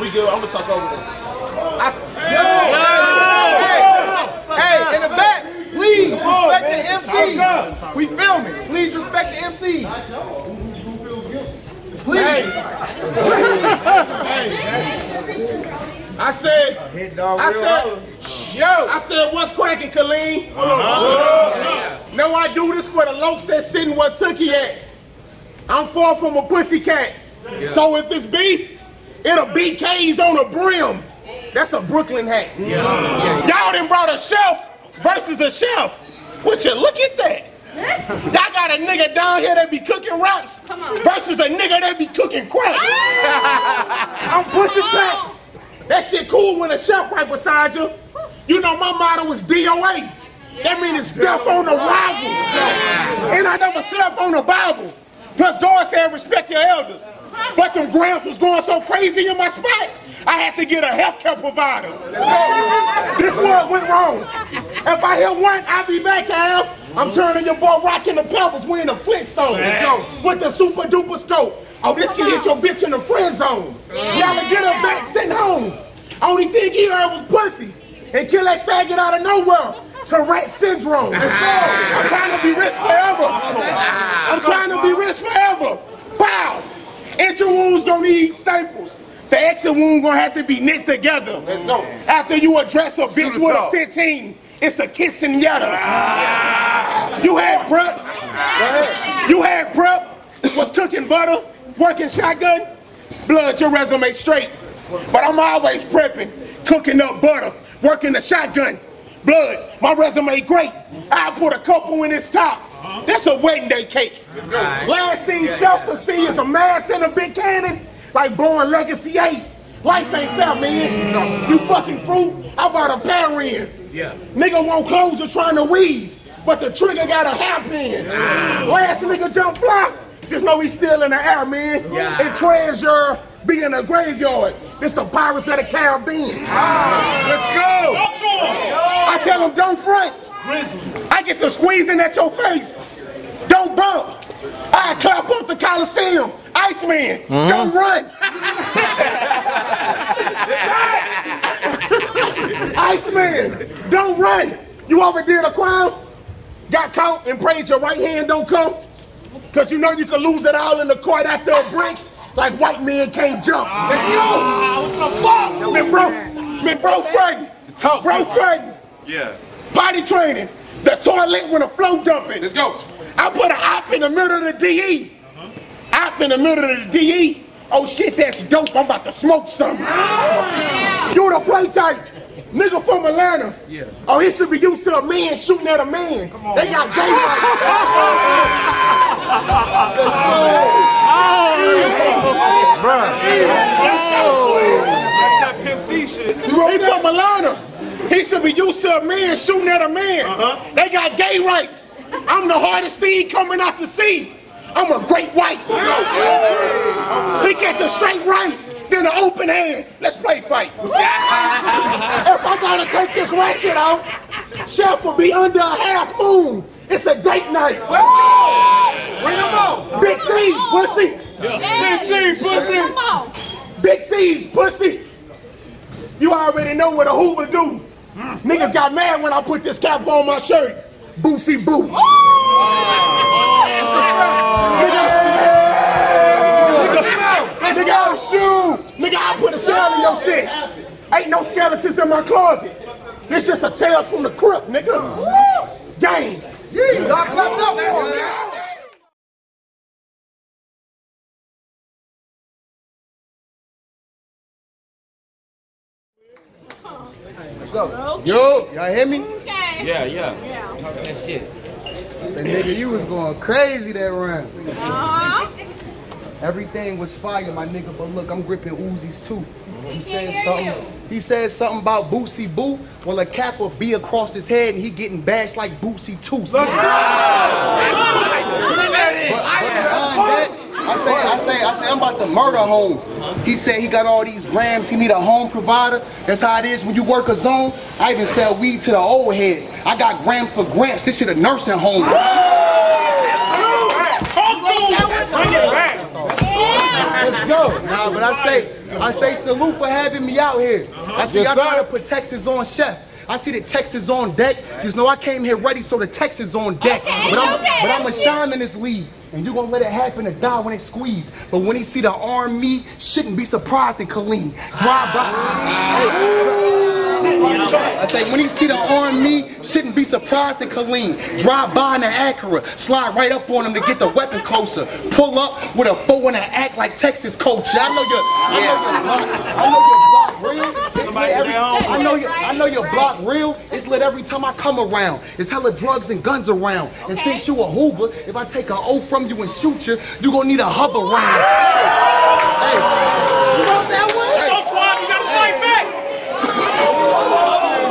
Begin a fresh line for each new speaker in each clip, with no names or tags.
We good. I'm gonna talk over them. I s- Hey, hey, in the back, please respect the MC. We filming. Please respect the MC. Please. Hey. I said, I said, yo, I said, what's cracking, Killeen? No, I do this for the lokes that sitting where Tookie at. I'm far from a pussycat. So if it's beef, it'll be K's on a brim. That's a Brooklyn hat. Y'all done brought a shelf versus a shelf. Would you look at that? Y'all got a nigga down here that be cooking raps versus a nigga that be cooking crack. I'm pushing packs. That shit cool when a chef right beside you. You know my motto was DOA. That means it's death on arrival. And I never slept on the Bible. Plus God said respect your elders. But them grams was going so crazy in my spot, I had to get a healthcare provider. This one went wrong. If I hit one, I'll be back, Al. I'm turning your boy rocking the pebbles, we in the Flintstones. Let's go. With the super duper scope. Oh, this can hit your bitch in the friend zone. Y'all get her back sent home. Only thing he heard was pussy. And kill that faggot out of nowhere. Tourette syndrome. Let's go. I'm trying to be rich forever. I'm trying to be rich forever. Bow. Entry wounds gonna need staples. The exit wound gonna have to be knit together. Let's go. After you address a bitch with a 15, it's a kissing yetta. You had prep. You had prep. Was cooking butter, working shotgun. Blood, your resume straight. But I'm always prepping, cooking up butter, working the shotgun. Blood, my resume great. I put a couple in this top. That's a wedding day cake. Last thing Chef will see is a mass and a big cannon, like Bourne Legacy 8. Life ain't fair, man. You fucking fruit. I bought a pair in.
Yeah.
Nigga won't close or trying to weave, but the trigger got a hairpin. Last nigga jump fly, just know he's still in the air, man.
Yeah.
And treasure be in a graveyard. It's the Pirates of the Caribbean. Ah. Let's go. I tell him don't front. I get to squeezing at your face. Don't bump. I clap up the Coliseum. Iceman, mm-hmm. don't run. Iceman, don't run. You ever did a crowd, Got caught and prayed your right hand don't come? Cause you know you can lose it all in the court after a break. Like white men can't jump. Let's go. Ah, what the fuck? Man, bro, man, bro, frontin'. Bro, frontin'.
Yeah.
Potty training. The toilet when the flow jumping. Let's go. I put an op in the middle of the DE. Uh-huh. Op in the middle of the DE. Oh shit, that's dope. I'm about to smoke something. Shoot a play type. Nigga from Atlanta. Yeah. Oh, he should be used to a man shooting at a man. On, They got gay
That's that Pimp C shit.
He from Atlanta. He should be used to a man shooting at a man. They got gay rights. I'm the hardest thing coming out the sea. I'm a great white. He catch a straight right, then an open hand. Let's play fight. if I gotta take this ratchet out, Chef will be under a half moon. It's a date night. Bring them out. Big C's, pussy. Big C, pussy. Big C's, pussy. You already know what a Hoover do. Niggas got mad when I put this cap on my shirt. Boosie boo. Oh! Nigga, nigga, nigga, shoot. Nigga, I put a shell in your shit. Ain't no skeletons in my closet. It's just a tales from the crypt, nigga. Gang. Yeah, y'all clap it up for him.
Go. Yo, y'all hear me?
Yeah, yeah. Yeah.
Talking that shit. Say, nigga, you was going crazy that round.
Uh-huh.
Everything was fire, my nigga, but look, I'm gripping Uzis too. He said something. He said something about Boosie Boo. Well, a cap will be across his head and he getting bashed like Boosie too. Let's go. But, but beyond that, I say, I say, I say, I'm about to murder homes. He said he got all these grams. He need a home provider. That's how it is when you work a zone. I even sell weed to the old heads. I got grams for grams. This shit a nursing home. Let's go. Nah, but I say, I say salute for having me out here. I see y'all trying to put Texas on chef. I see the Texas on deck. Just know I came here ready, so the Texas on deck.
Okay,
but I'm,
okay,
but I'm a shine in this league. And you're gonna let it happen to die when it squeeze. But when he see the arm me, shouldn't be surprised in Killeen. Drive by. Ah. I say when he see the arm me, shouldn't be surprised in Killeen. Drive by in the Acura, slide right up on him to get the weapon closer. Pull up with a foe and act like Texas culture. I know your, I know your block. I know your block real. It's lit every, I know your, I know your block real. It's lit every time I come around. It's hella drugs and guns around. And since you a Hoover, if I take an O from you and shoot you, you gonna need a hover round. Hey, you wrote that one? Hey.
Go squad, you gotta fight back.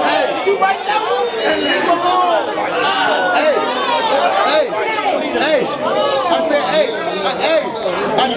Hey, did you write that one? Hey, hey, hey. I said, hey, I, hey. I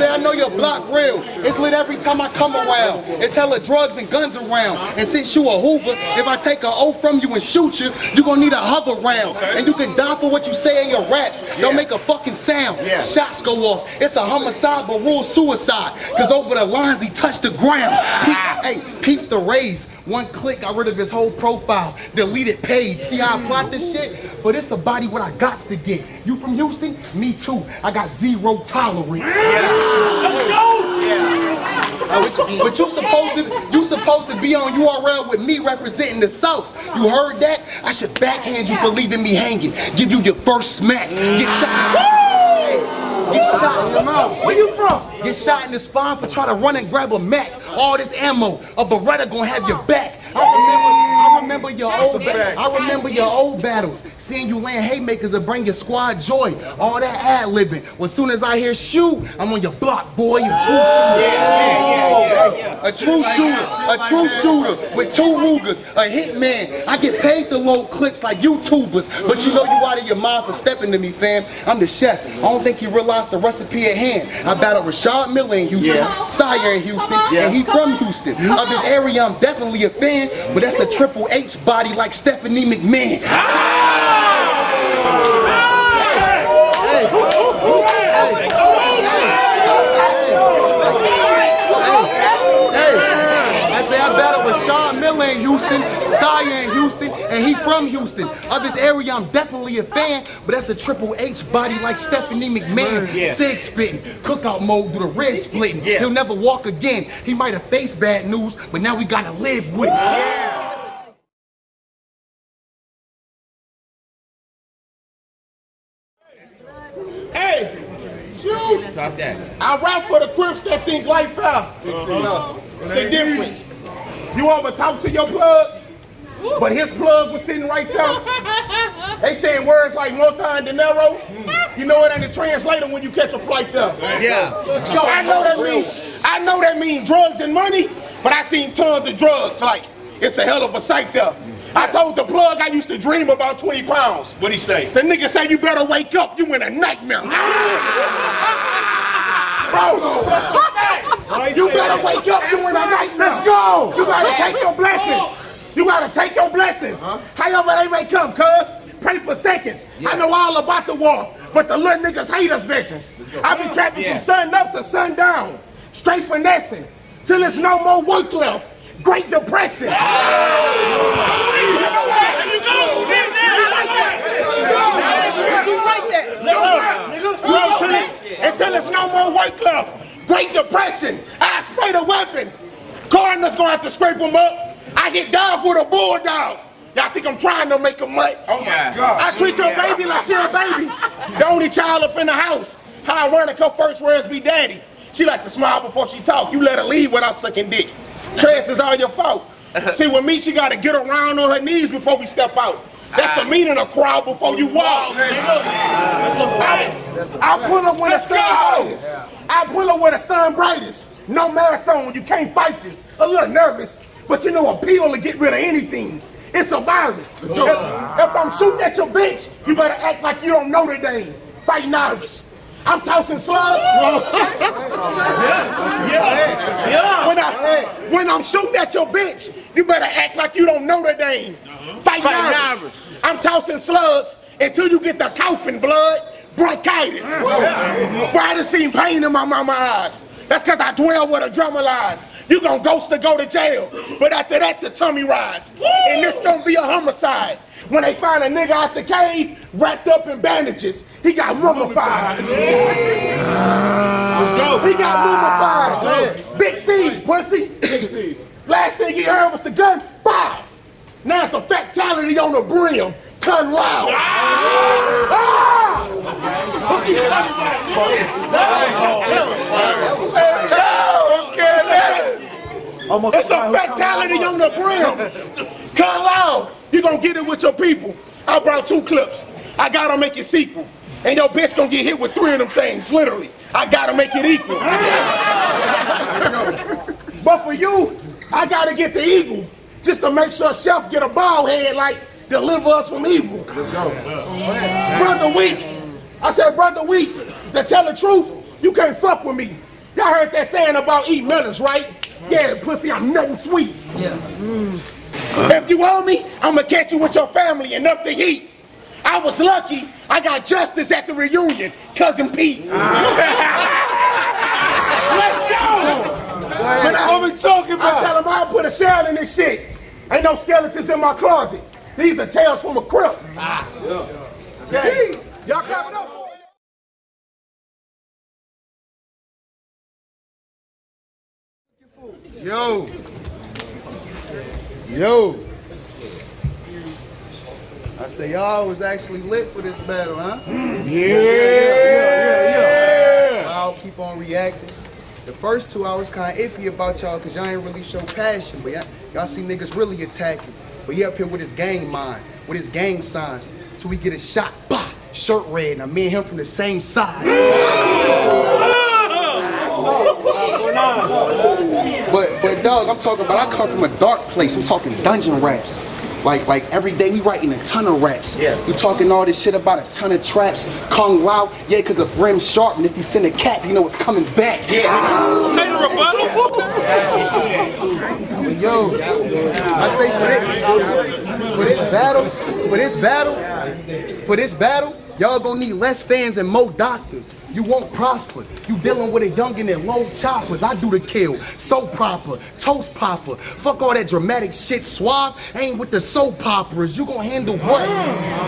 your block real. It's lit every time I come around. It's hella drugs and guns around. And since you a Hoover, if I take an O from you and shoot you, you gonna need a hover round. And you can die for what you say in your raps. Don't make a fucking sound. Shots go off. It's a homicide, but rule suicide. Cause over the lines he touched the ground. Peep, ah. hey, peep the raise. One click, got rid of his whole profile. Deleted page. See how I hmm. plot this shit? But it's a body what I got to get. You from Houston? Me too. I got zero tolerance. Yeah. Ah.
Let's go.
But, you, supposed to you supposed to be on URL with me representing the South. You heard that? I should backhand you for leaving me hanging. Give you your first smack. Get shot. Get shot in the mouth. Where you from? Get shot in the spine for trying to run and grab a Mac. All this ammo, a Beretta gonna have your back. I remember, remember your old, ba- I remember your old battles. Seeing you land haymakers and bring your squad joy. All that ad libbing. Well, as soon as I hear shoot, I'm on your block, boy. You true shooter. A true shooter, a true shooter with two Rugers, a hitman. I get paid to load clips like YouTubers, but you know you out of your mind for stepping to me, fam. I'm the chef. I don't think you realize the recipe at hand. I battled Rashad Miller in Houston, Sire in Houston, and he from Houston. Of this area, I'm definitely a fan, but that's a Triple H body like Stephanie McMahon. Ah! I say I battled with Sean Miller in Houston, Sire in Houston, and he from Houston. Of this area, I'm definitely a fan, but that's a Triple H body like Stephanie McMahon. Sig spitting, cookout mode through the rib splitting. He'll never walk again. He might have faced bad news, but now we gotta live with it.
Hey,
Stop that.
I rap for the Crips that think life out. Uh-huh. It's a difference. You ever talk to your plug? But his plug was sitting right there. They saying words like multi and dinero. You know it ain't a translator when you catch a flight there.
Yeah.
So I know that means I know that means drugs and money, but I seen tons of drugs. Like it's a hell of a sight there. I told the plug I used to dream about 20 pounds.
What'd he say?
The nigga say you better wake up, you in a nightmare. Bro, you better wake up, you in a nightmare. Let's go. You gotta take your blessings. You gotta take your blessings. However they may come, cuz. Pray for seconds. I know all about the war, but the little niggas hate us veterans. I be trapping from sun up to sundown. Straight finessing. Till there's no more work left. Great Depression. Until there's no more work left. Great Depression. I sprayed a weapon. Coroner's gonna have to scrape them up. I hit dog with a bulldog. Y'all think I'm trying to make a mutt? Oh my God. I treat your baby like she a baby. The only child up in the house. How ironic her first words be daddy. She like to smile before she talk. You let her leave without sucking dick. Is all your fault. See, with me, she gotta get around on her knees before we step out. That's the meaning of crowd before you walk. That's a fact. I pull up when the sun brightest. I pull up where the sun brightest. No mask on, you can't fight this. A little nervous, but you know a pill to get rid of anything. It's a virus. If, if I'm shooting at your bitch, you better act like you don't know the name. Fighting Irish. I'm tossing slugs. yeah. yeah, yeah. When, I, when I'm shooting at your bitch, you better act like you don't know the name. Fighting Irish. I'm tossing slugs until you get the coughing blood, bronchitis. Bro, I done seen pain in my mama's eyes. That's cause I dwell where the drummer lies. You gon' ghost to go to jail. But after that, the tummy rise. And this gonna be a homicide. When they find a nigga out the cave, wrapped up in bandages, he got mummified.
Let's go.
He got mummified. Big C's, pussy. Big C's. Last thing he heard was the gun, bow. Now it's a fatality on the brim. Gun loud. Ah!
Almost
It's a fatality on the brim. Gun loud. You gonna get it with your people. I brought two clips. I gotta make it sequel. And your bitch gonna get hit with three of them things, literally. I gotta make it equal. but for you, I gotta get the eagle. Just to make sure Chef get a bald head like deliver us from evil. Let's go. Brother Weak. I said, Brother Weak, to tell the truth, you can't fuck with me. Y'all heard that saying about eat melons, right? Yeah, pussy, I'm nothing sweet. Yeah. If you owe me, I'ma catch you with your family and up the heat. I was lucky, I got justice at the reunion, cousin Pete. Ah. Let's go! When I,
What we talking
I tell him I'll put a shell in this shit. Ain't no skeletons in my closet. These are tales from a crypt. Ah. Okay. Y'all clap it up.
Yo. Yo. I say y'all was actually lit for this battle, huh? Yeah. Yeah. yeah, yeah. I'll keep on reacting. The first two I was kind of iffy about y'all because y'all ain't really show passion, but y'all, y'all see niggas really attacking. But he up here with his gang mind, with his gang signs, till we get a shot, bah, shirt red, now me and him from the same side. But but dog, I'm talking about I come from a dark place. I'm talking dungeon raps. Like like every day we writing a ton of raps.
Yeah.
We talking all this shit about a ton of traps. Kung Lao, yeah, cause a brim sharp, and if you send a cap, you know it's coming back. Yeah.
Okay, the rebuttal.
Yo, I say for this for this battle, for this battle, for this battle, y'all gonna need less fans and more doctors. You won't prosper. You dealing with a youngin' and low choppers. I do the kill. So proper. Toast popper. Fuck all that dramatic shit. Swav ain't with the soap operas. You gonna handle what?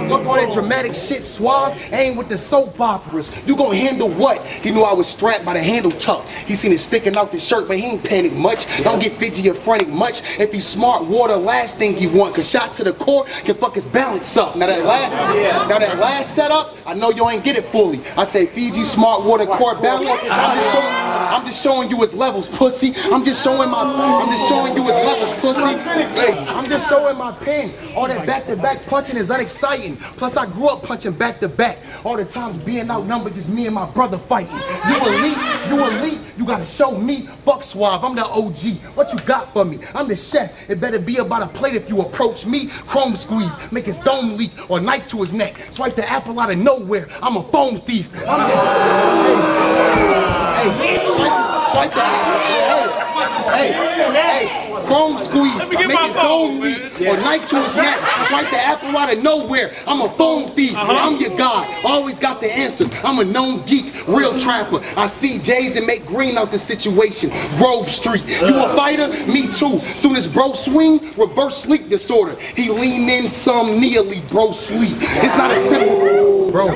Fuck all that dramatic shit. Swav ain't with the soap operas. You gonna handle what? He knew I was strapped by the handle tuck. He seen it sticking out the shirt, but he ain't panic much. Don't get fidgety or frantic much. If he's smart, water last thing he want. Cause shots to the core can fuck his balance up. Now that last, now that last setup, I know you ain't get it fully. I say Fiji smart water core balance. I'm just showing, I'm just showing you his levels, pussy. I'm just showing my, I'm just showing you his levels, pussy. I'm just showing my pen. All that back-to-back punching is unexciting. Plus, I grew up punching back-to-back. All the times being outnumbered, just me and my brother fighting. You elite, you elite. You gotta show me. Fuck Swav, I'm the OG. What you got for me? I'm the chef. It better be about a plate if you approach me. Chrome squeeze, make his dome leak, or knife to his neck. Swipe the apple out of nowhere. I'm a phone thief. I'm the. Hey, hey, swipe, swipe that. Hey, hey, hey, chrome squeeze, make his
phone,
leak, or knife to his neck. Swipe the apple out of nowhere. I'm a phone thief. I'm your god. Always got the answers. I'm a known geek, real trapper. I see J's and make green out the situation. Grove Street. You a fighter? Me too. Soon as bro swing, reverse sleep disorder. He lean in some nearly bro sleep. It's not a simple bro.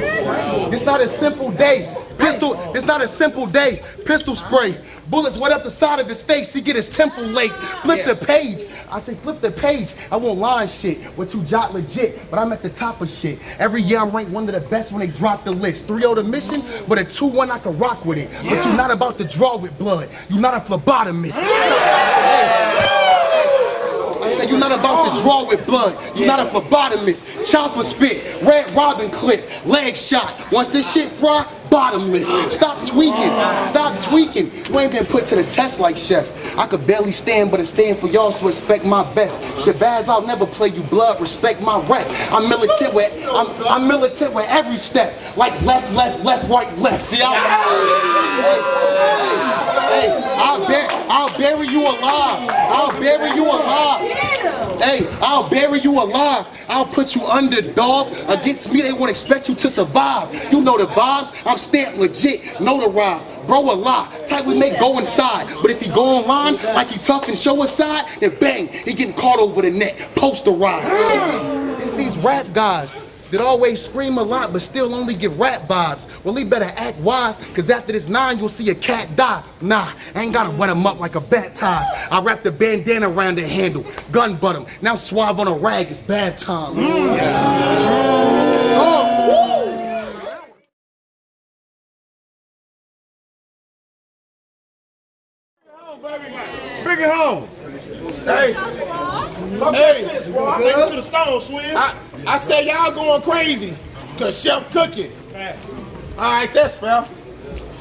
It's not a simple day. Pistol, it's not a simple day. Pistol spray. Bullets went up the side of his face. He get his temple late. Flip the page. I say flip the page. I won't lie shit. What you jot legit, but I'm at the top of shit. Every year I'm ranked one of the best when they drop the list. 3-0 the mission, but a 2-1 I can rock with it. But you're not about to draw with blood. You're not a phlebotomist. So, I said you're not about to draw with blood. You're not a phlebotomist. Chopper spit, red robin clip, leg shot. Once this shit fry, bottomless. Stop tweaking. Stop tweaking. You ain't been put to the test like Chef. I could barely stand, but I stand for y'all, so expect my best. Shabazz, I'll never play you blood. Respect my rep. I'm militant with I'm, I'm militant with every step. Like left, left, left, right, left. See, I, hey, hey, hey, I'll, bur- I'll bury you alive. I'll bury you alive. Hey, I'll bury you alive. I'll put you under, dog. Against me, they won't expect you to survive. You know the vibes. I'm stamped legit, notarized. Bro, a lie. Type we make go inside. But if he go online like he tough and show his side, then bang, he getting caught over the net. Posterized. It's these rap guys that always scream a lot but still only get rap vibes. Well, he better act wise, cause after this nine, you'll see a cat die. Nah, I ain't gotta wet him up like a baptized. I wrap the bandana around the handle, gun butt him. Now Swav on a rag, it's bad time.
Bring it home.
Hey,
Hey, take it to the stone, Swim.
I, I say y'all going crazy, cause Chef cooking. All right, that's fair.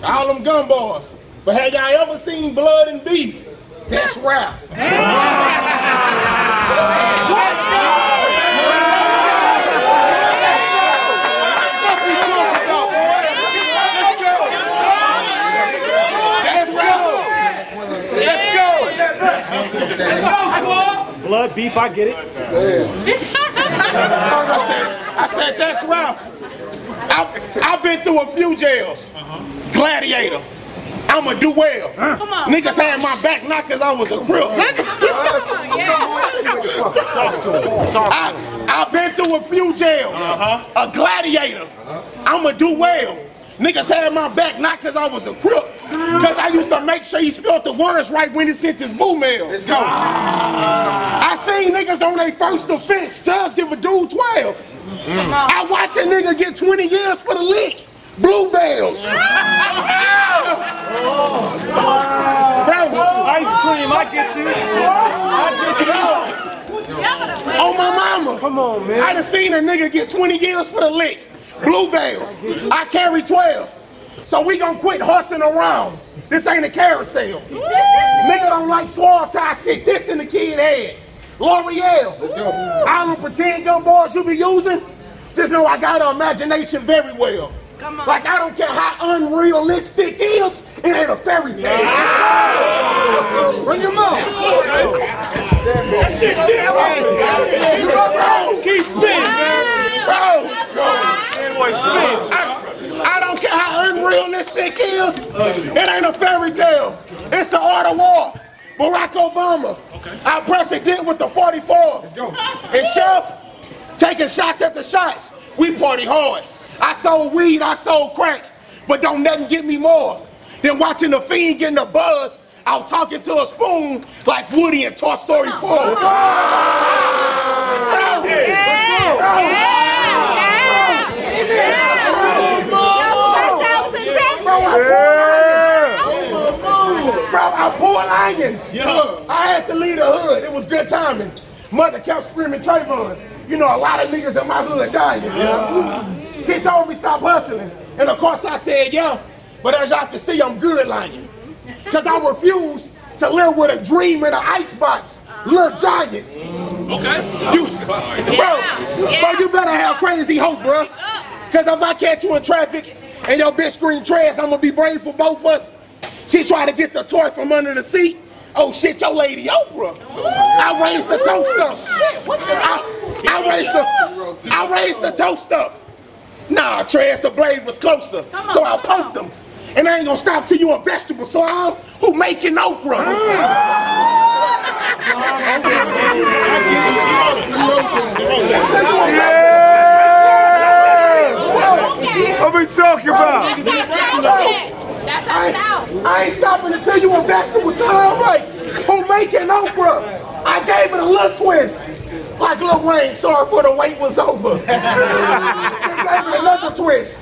All them gumballs. But have y'all ever seen blood and beef? That's rap. Let's go! Let's go! Let's go! That's rap! Let's go!
Blood, beef, I get it.
I, said, I said, that's right. I've, I've been through a few jails. Gladiator. I'ma do well.
Come on,
Niggas come had on. my back not cause I was a crook. I've been through a few jails. Uh -huh. A gladiator. I'ma do well. Niggas had my back not cause I was a crip. Cause I used to make sure he spelled the words right when he sent his boo mail. Let's go. Ah. 15 niggas on their first offense. Judge give a dude 12. Mm. I watch a nigga get 20 years for the leak. Blue veils. Bro.
Ice cream, I get you. I get you.
On my mama.
Come on, man.
I done seen a nigga get 20 years for the lick. Blue veils. I carry 12. So we gonna quit horsing around. This ain't a carousel. Nigga don't like swab tie, sit this in the kid head. L'Oreal. Let's go. All them pretend gun balls you be using, just know I got an imagination very well.
Come on.
Like I don't care how unrealistic it is, it ain't a fairy tale. Bring him up. That shit different. You bro.
Keep spinning, man.
Bro.
Boy, spin.
I, I don't care how unrealistic it is, it ain't a fairy tale. It's the art of war. Barack Obama, our president with the 44. Let's go. And Chef, taking shots at the shots. We party hard. I sold weed, I sold crack, but don't nothing get me more than watching the fiend getting a buzz out talking to a spoon like Woody in Toy Story 4. Bro, Bro, I'm poor lion. Yo. I had to leave the hood. It was good timing. Mother kept screaming Trayvon. You know, a lot of niggas in my hood dying. She told me stop hustling. And of course I said, yeah. But as y'all can see, I'm good lying. Because I refuse to live with a dream in an icebox. Little giants.
Okay.
You, bro, bro, you better have crazy hope, bro. Cause if I catch you in traffic and your bitch scream trash, I'm gonna be brave for both of us. She tried to get the toy from under the seat. Oh shit, your lady Oprah. I raised the toast up. I, I raised the, I raised the toast up. Nah, trash, the blade was closer. So I poked him. And I ain't gonna stop till you a vegetable slime who making okra.
What we talking about?
That's our South.
I ain't stopping until you a vegetable sound right. Who making okra? I gave it a little twist. Like Lil Wayne, sorry for the wait was over. They gave it another twist.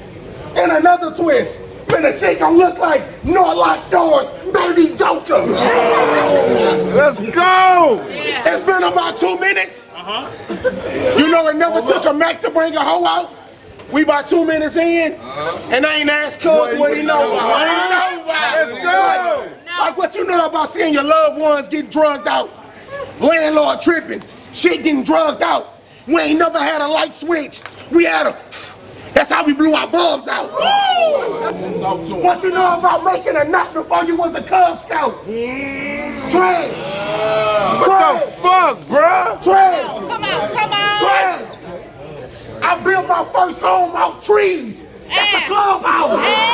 And another twist. Man, the shit gonna look like no locked doors, baby Joker.
Let's go.
It's been about two minutes. Uh-huh. You know, it never took a Mac to bring a hoe out. We about two minutes in, and I ain't asked cuz what he know about. I ain't know about. Let's go. Like what you know about seeing your loved ones get drugged out, landlord tripping, shit getting drugged out. We ain't never had a light switch. We had a That's how we blew our bulbs out. Talk. What you know about making a knot before you was a Cub Scout? Trez.
What the fuck, bruh?
Trez.
Come on, come on.
Trez. I built my first home out trees. That's a
Hey.
clubhouse.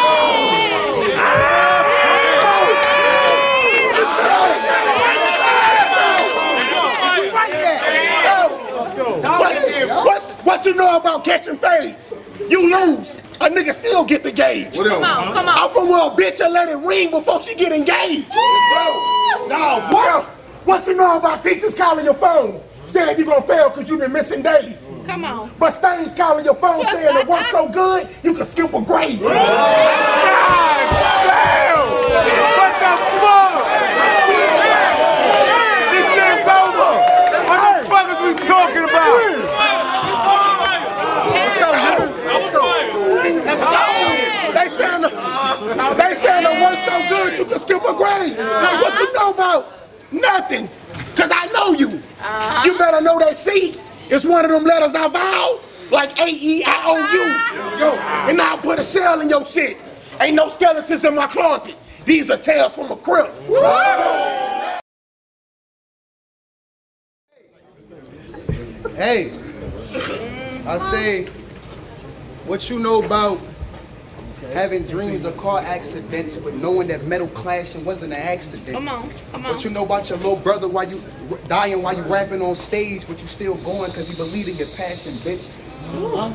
What, what, what you know about catching fades? You lose. A nigga still get the gauge.
Come on, come on.
I'm from where a bitch will let it ring before she get engaged. Dog, what? What you know about teachers calling your phone? Saying you're gonna fail because you've been missing days.
Come on.
But Stains calling your phone saying it worked so good, you can skip a grade.
God damn! What the fuck? This shit's over. What the fuck is we talking about? Let's go. Let's go.
They saying the, they saying the work so good you can skip a grade. What you know about? Nothing. Cause I know you. You better know that C is one of them letters I vow, like A E I O U. Yo, and I'll put a shell in your shit. Ain't no skeletons in my closet. These are tales from a crypt.
Hey, I say, what you know about having dreams of car accidents, but knowing that metal clashing wasn't an accident?
Come on, come on.
What you know about your little brother while you dying while you rapping on stage, but you still going because you believe in your passion, bitch? Huh?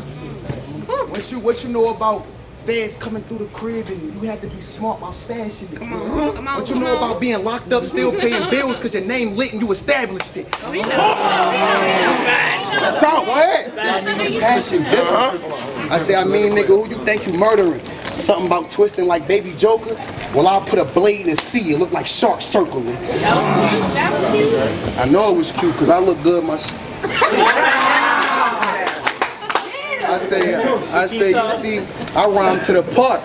What you what you know about beds coming through the crib and you had to be smart while stashing it?
Come on, come on,
What you
come
know
on.
about being locked up, still paying bills because your name lit and you established it?
Oh, we know.
Let's talk. Go ahead. I mean, it's passion different. Uh-huh. I say, I mean, nigga, who you think you murdering? Something about twisting like Baby Joker? Well, I'll put a blade in the sea. It look like sharks circling. I know it was cute because I look good myself. I say, I say, you see, I rhyme to the part.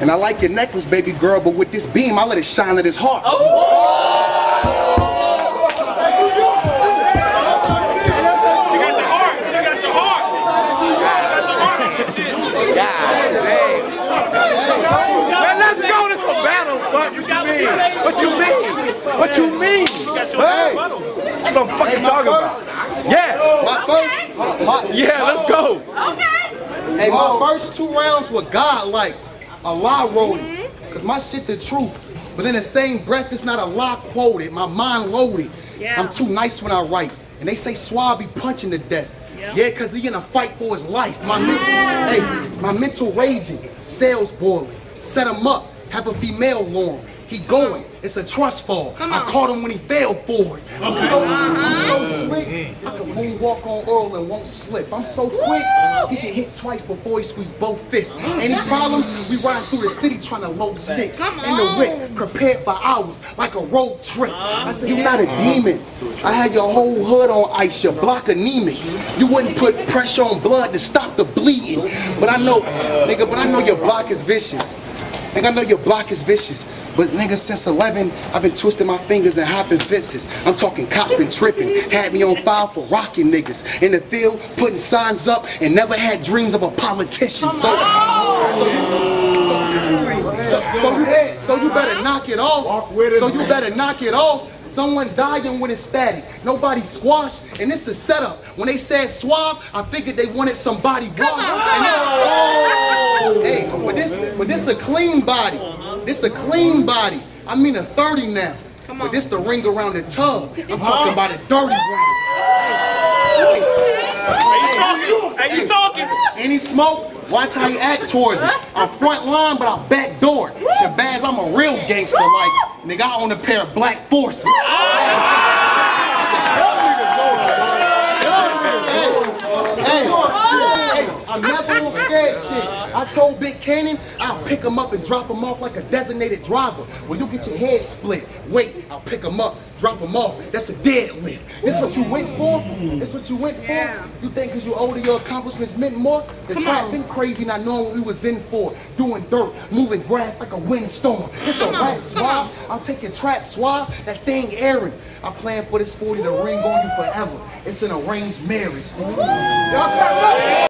And I like your necklace, baby girl, but with this beam, I let it shine at his heart.
You got the heart. You got the heart. You got the heart in this shit.
Man, let's go to some battle. What you mean? What you mean? What you mean?
Hey,
What I'm fucking talking about? Yeah,
my first, hold on, my-
yeah, let's go.
Okay.
Hey, my first two rounds were God like a lie rolling. Mm-hmm. Cause my shit the truth. But in the same breath, it's not a lie quoted. My mind loaded.
Yeah.
I'm too nice when I write. And they say Swav be punching to death.
Yeah.
Yeah, cause he in a fight for his life. My ah. mental, hey, my mental raging, sales boiling. Set him up, have a female lure. He going. It's a trust fall. I caught him when he fell for it. I'm so, I'm so slick. I can moonwalk on Earl and won't slip. I'm so quick. He can hit twice before he squeeze both fists. Any problems? We ride through the city trying to load sticks. In the whip, prepared for hours like a road trip. I said, you're not a demon. I had your whole hood on ice, your block anemic. You wouldn't put pressure on blood to stop the bleeding. But I know, nigga, but I know your block is vicious. Nigga, I know your block is vicious, but nigga, since 11, I've been twisting my fingers and hopping fences. I'm talking cops been tripping, had me on file for rocking niggas. In the field, putting signs up, and never had dreams of a politician. So, so you, so, so, so you, so you better knock it off. So you better knock it off. Someone dying with a static. Nobody squashed, and it's a setup. When they said swab, I figured they wanted somebody washed. And it's- Hey, but this, but this a clean body. This a clean body. I mean a 30 now. But this the ring around the tub. I'm talking about a dirty ring.
Hey, you talking? Hey, you talking?
Any smoke, watch how you act towards it. I'm front line, but I'm back door. Shabazz, I'm a real gangster. Like, nigga, I own a pair of black forces. Ah! Hey, hey, I'm never on scared shit. I told Big Cannon I'll pick him up and drop him off like a designated driver. When you get your head split, wait, I'll pick him up, drop him off. That's a deadlift. This what you went for? This what you went for?
Yeah.
You think because you older, your accomplishments meant more? The
Come
trap
on.
been crazy, not knowing what we was in for. Doing dirt, moving grass like a windstorm. It's a
on,
rap swab. I'll take your trap swab. That thing airing. I plan for this 40 to ring on you forever. It's an arranged marriage. Y'all clap up.